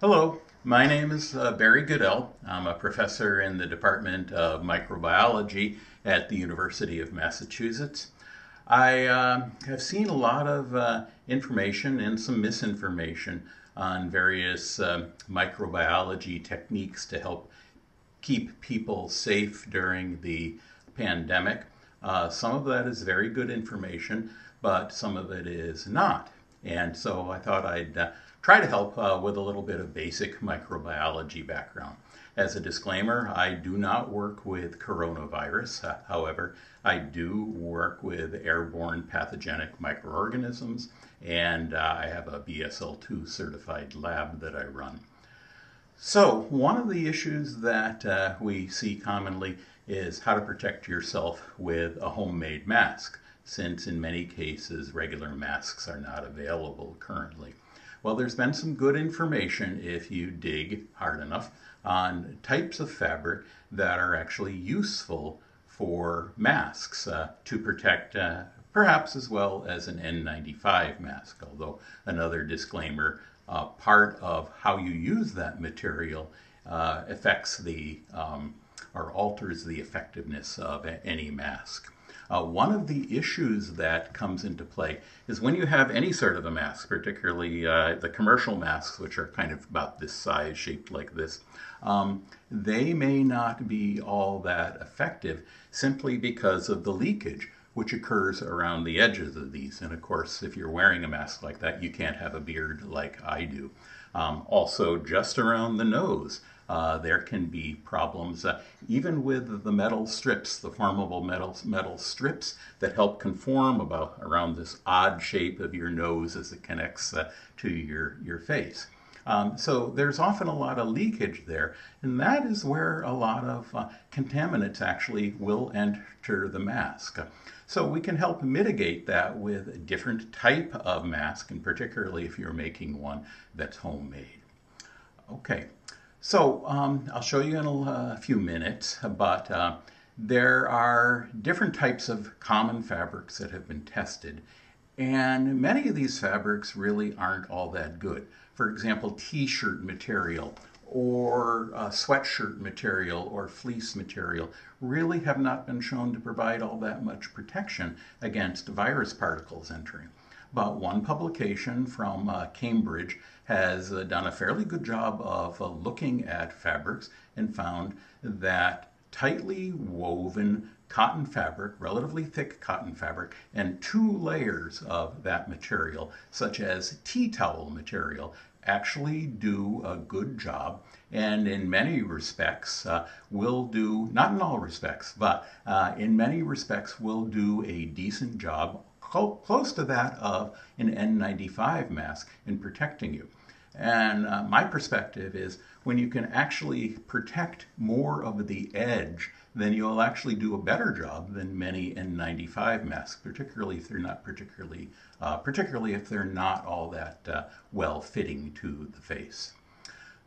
Hello, my name is uh, Barry Goodell. I'm a professor in the Department of Microbiology at the University of Massachusetts. I uh, have seen a lot of uh, information and some misinformation on various uh, microbiology techniques to help keep people safe during the pandemic. Uh, some of that is very good information, but some of it is not. And so I thought I'd uh, try to help uh, with a little bit of basic microbiology background. As a disclaimer, I do not work with coronavirus. Uh, however, I do work with airborne pathogenic microorganisms, and uh, I have a BSL2 certified lab that I run. So, one of the issues that uh, we see commonly is how to protect yourself with a homemade mask, since in many cases regular masks are not available currently. Well, there's been some good information if you dig hard enough on types of fabric that are actually useful for masks uh, to protect, uh, perhaps as well as an N95 mask. Although, another disclaimer uh, part of how you use that material uh, affects the um, or alters the effectiveness of any mask. Uh, one of the issues that comes into play is when you have any sort of a mask, particularly uh, the commercial masks, which are kind of about this size, shaped like this, um, they may not be all that effective simply because of the leakage which occurs around the edges of these. And of course, if you're wearing a mask like that, you can't have a beard like I do. Um, also, just around the nose, uh, there can be problems, uh, even with the metal strips, the formable metal, metal strips that help conform about around this odd shape of your nose as it connects uh, to your, your face. Um, so there's often a lot of leakage there, and that is where a lot of uh, contaminants actually will enter the mask. So we can help mitigate that with a different type of mask, and particularly if you're making one that's homemade. Okay, so um, I'll show you in a, a few minutes, but uh, there are different types of common fabrics that have been tested, and many of these fabrics really aren't all that good. For example, t-shirt material or uh, sweatshirt material or fleece material really have not been shown to provide all that much protection against virus particles entering. But one publication from uh, Cambridge has uh, done a fairly good job of uh, looking at fabrics and found that tightly woven cotton fabric, relatively thick cotton fabric, and two layers of that material, such as tea towel material, actually do a good job. And in many respects uh, will do, not in all respects, but uh, in many respects will do a decent job close to that of an N95 mask in protecting you. And uh, my perspective is when you can actually protect more of the edge, then you'll actually do a better job than many N95 masks, particularly if they're not particularly, uh, particularly if they're not all that uh, well fitting to the face.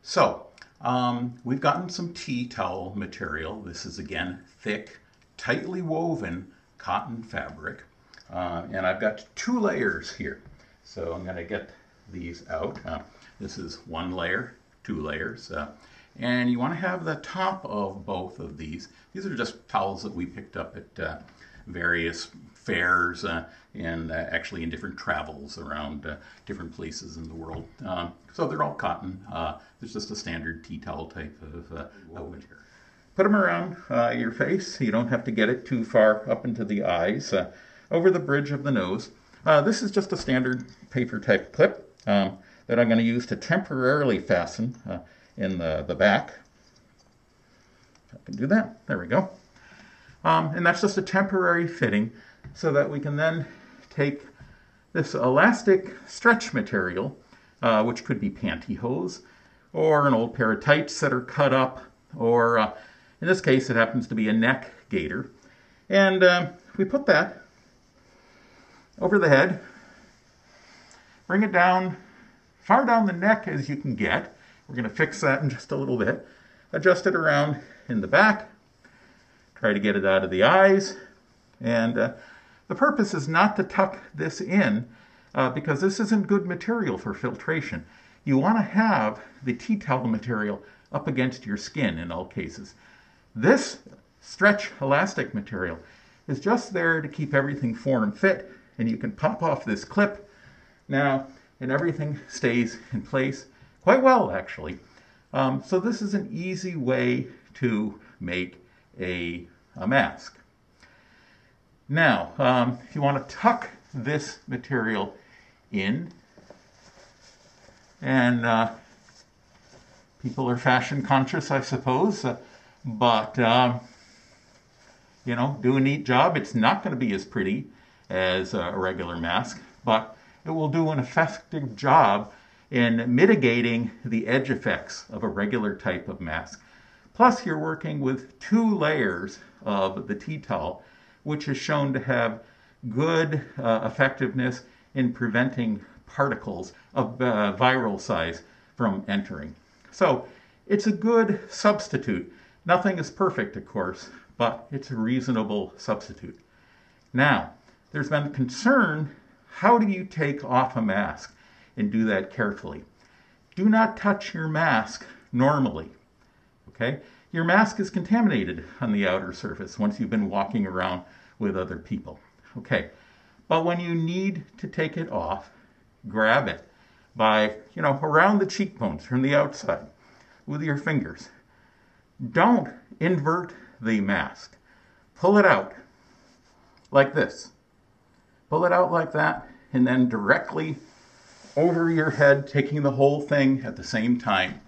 So um, we've gotten some tea towel material. This is again thick, tightly woven cotton fabric. Uh, and I've got two layers here. So I'm going to get these out. Uh, this is one layer, two layers. Uh, and you want to have the top of both of these. These are just towels that we picked up at uh, various fairs uh, and uh, actually in different travels around uh, different places in the world. Um, so they're all cotton. Uh, it's just a standard tea towel type of, uh, of material. Put them around uh, your face. You don't have to get it too far up into the eyes, over the bridge of the nose. this is just a standard paper type clip. Um, that I'm going to use to temporarily fasten uh, in the, the back. I can do that. There we go. Um, and that's just a temporary fitting so that we can then take this elastic stretch material, uh, which could be pantyhose or an old pair of tights that are cut up, or uh, in this case, it happens to be a neck gaiter. And um, we put that over the head, bring it down far down the neck as you can get. We're going to fix that in just a little bit. Adjust it around in the back. Try to get it out of the eyes. And uh, the purpose is not to tuck this in uh, because this isn't good material for filtration. you want to have the tea towel material up against your skin in all cases. This stretch elastic material is just there to keep everything form fit and you can pop off this clip now and everything stays in place quite well actually. Um, so this is an easy way to make a, a mask. Now, um, if you want to tuck this material in, and uh, people are fashion conscious, I suppose, uh, but um, you know, do a neat job. It's not going to be as pretty as a regular mask, but it will do an effective job in mitigating the edge effects of a regular type of mask. Plus, you're working with two layers of the tea towel, which is shown to have good uh, effectiveness in preventing particles of uh, viral size from entering. So it's a good substitute. Nothing is perfect, of course, but it's a reasonable substitute. Now, there's been concern, how do you take off a mask and do that carefully? Do not touch your mask normally, okay? Your mask is contaminated on the outer surface once you've been walking around with other people, okay? But when you need to take it off, grab it by, you know, around the cheekbones from the outside with your fingers. Don't invert the mask. Pull it out like this. Pull it out like that and then directly over your head, taking the whole thing at the same time.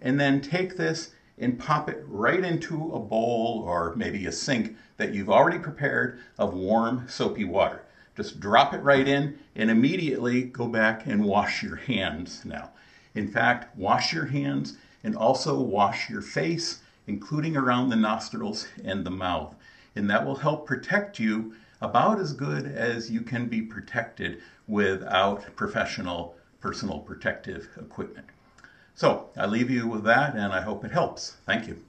And then take this and pop it right into a bowl or maybe a sink that you've already prepared of warm soapy water. Just drop it right in and immediately go back and wash your hands now. In fact, wash your hands and also wash your face, including around the nostrils and the mouth. And that will help protect you about as good as you can be protected without professional personal protective equipment. So I leave you with that and I hope it helps. Thank you.